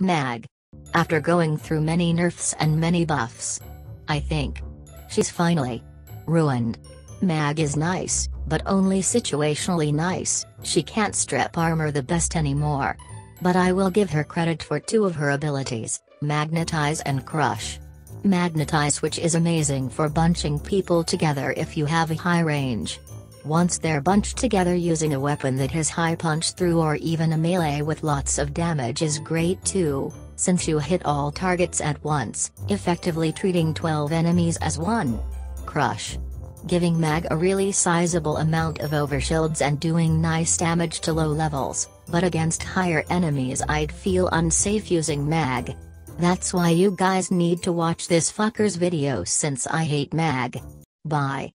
Mag. After going through many nerfs and many buffs. I think. She's finally. Ruined. Mag is nice, but only situationally nice, she can't strip armor the best anymore. But I will give her credit for two of her abilities, Magnetize and Crush. Magnetize which is amazing for bunching people together if you have a high range. Once they're bunched together using a weapon that has high punch through or even a melee with lots of damage is great too, since you hit all targets at once, effectively treating 12 enemies as one. Crush. Giving Mag a really sizable amount of overshields and doing nice damage to low levels, but against higher enemies I'd feel unsafe using Mag. That's why you guys need to watch this fucker's video since I hate Mag. Bye.